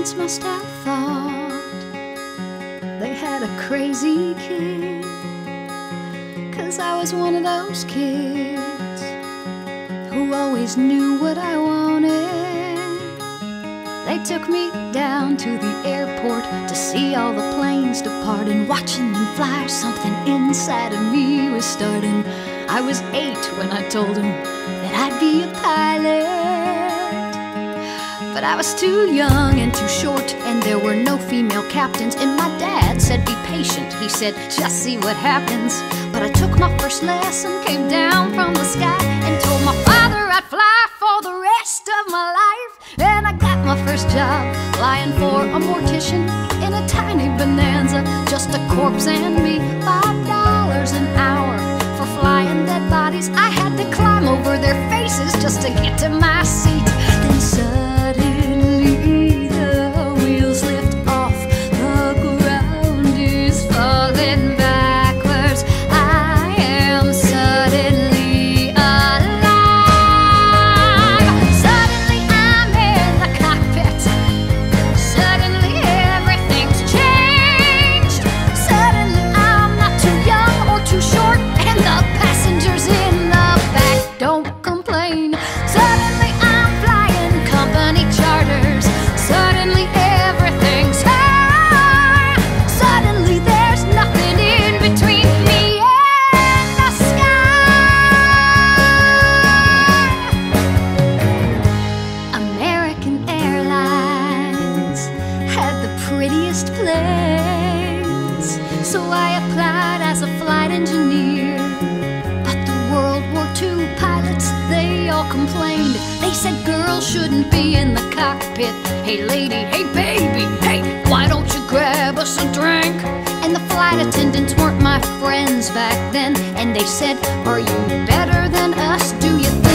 parents must have thought they had a crazy kid. Cause I was one of those kids who always knew what I wanted. They took me down to the airport to see all the planes depart, and watching them fly, something inside of me was starting. I was eight when I told them that I'd be a pilot. But I was too young and too short, and there were no female captains. And my dad said, Be patient. He said, Just see what happens. But I took my first lesson, came down from the sky, and told my father I'd fly for the rest of my life. And I got my first job flying for a mortician in a tiny bonanza, just a corpse and me. Five dollars an hour for flying dead bodies. I had to climb over their faces just to get to my seat. Then suddenly the prettiest planes. So I applied as a flight engineer. But the World War II pilots, they all complained. They said girls shouldn't be in the cockpit. Hey lady, hey baby, hey, why don't you grab us a drink? And the flight attendants weren't my friends back then. And they said, Are you better than us, do you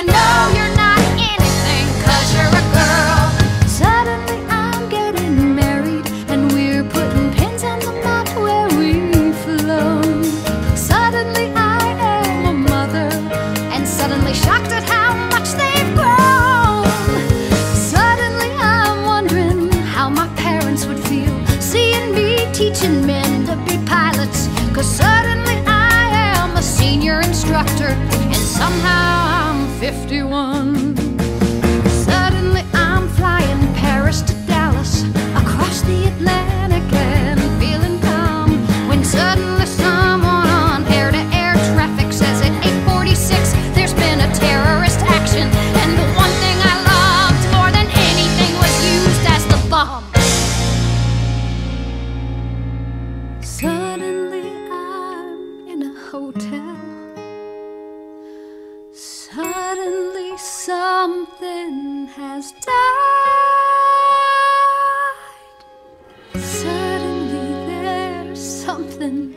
you know you're Suddenly I'm flying Paris to Dallas, across the Atlantic has died. Suddenly there's something